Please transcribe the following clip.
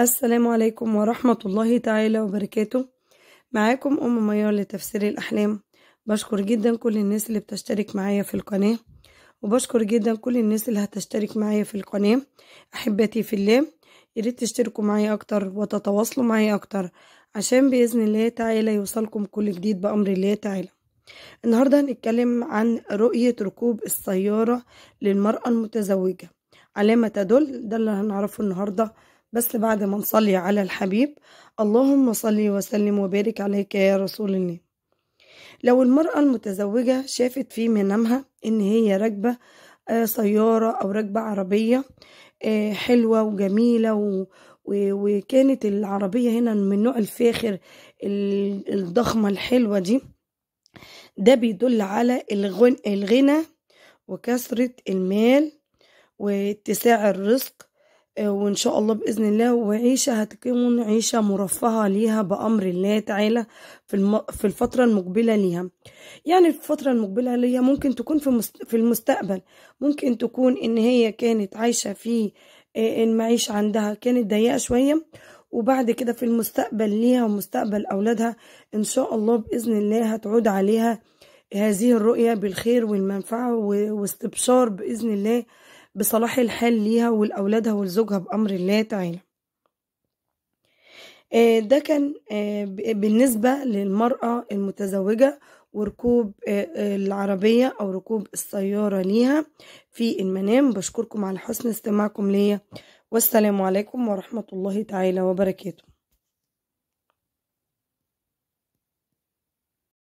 السلام عليكم ورحمة الله تعالى وبركاته. معاكم أم ميار لتفسير الأحلام. بشكر جدا كل الناس اللي بتشترك معايا في القناة وبشكر جدا كل الناس اللي هتشترك معايا في القناة. أحبتي في الله ياريت تشتركوا معايا أكتر وتتواصلوا معايا أكتر عشان بإذن الله تعالى يوصلكم كل جديد بأمر الله تعالى. النهاردة هنتكلم عن رؤية ركوب السيارة للمرأة المتزوجة. علامة تدل ده اللي هنعرفه النهارده بس بعد ما نصلي على الحبيب اللهم صل وسلم وبارك عليك يا رسول الله لو المرأة المتزوجة شافت في منامها إن هي راكبة سيارة أو راكبة عربية حلوة وجميلة. وكانت العربية هنا من نوع الفاخر الضخمة الحلوة دي ده بيدل على الغن... الغنى وكثرة المال واتساع الرزق وإن شاء الله بإذن الله. وعيشة هتكون عيشة مرفهة ليها بأمر الله تعالى في, الم... في الفترة المقبلة ليها. يعني الفترة المقبلة ليها ممكن تكون في, مست... في المستقبل. ممكن تكون إن هي كانت عايشة في المعيشة عندها كانت ضيقة شوية. وبعد كده في المستقبل ليها ومستقبل أولادها إن شاء الله بإذن الله هتعود عليها هذه الرؤية بالخير والمنفعة واستبشار بإذن الله. بصلاح الحال ليها ولأولادها ولزوجها بأمر الله تعالى. ده كان بالنسبة للمرأة المتزوجة وركوب العربية أو ركوب السيارة ليها في المنام. بشكركم على حسن استماعكم ليا. والسلام عليكم ورحمة الله تعالى وبركاته.